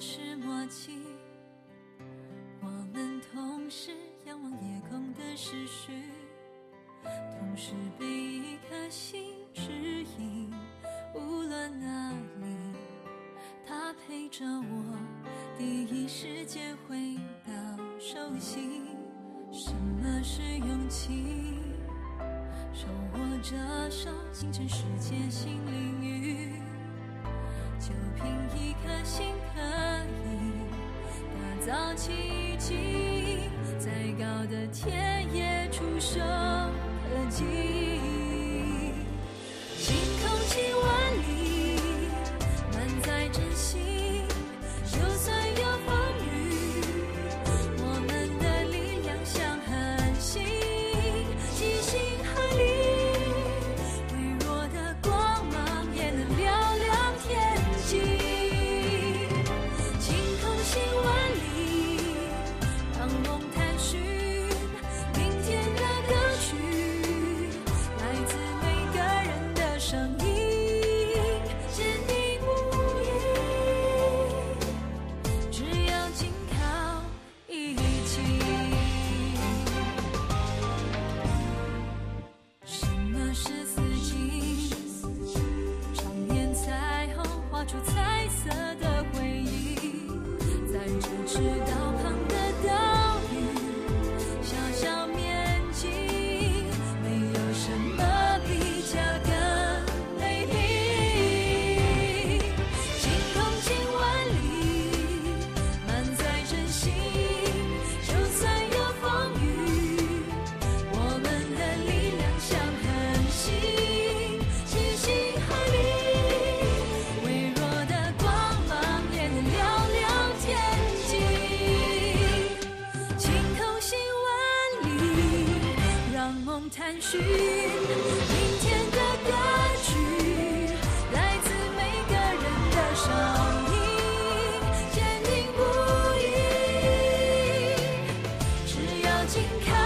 是默契，我们同时仰望夜空的时序，同时被一颗心指引。无论哪里，它陪着我，第一时间回到熟悉。什么是勇气？手握着手，形成世界新造奇迹，再高的天也触手可及。晴空几万里，满载真心，出彩色的回忆在咫尺明天的歌曲，来自每个人的声音，坚定不移。只要紧靠。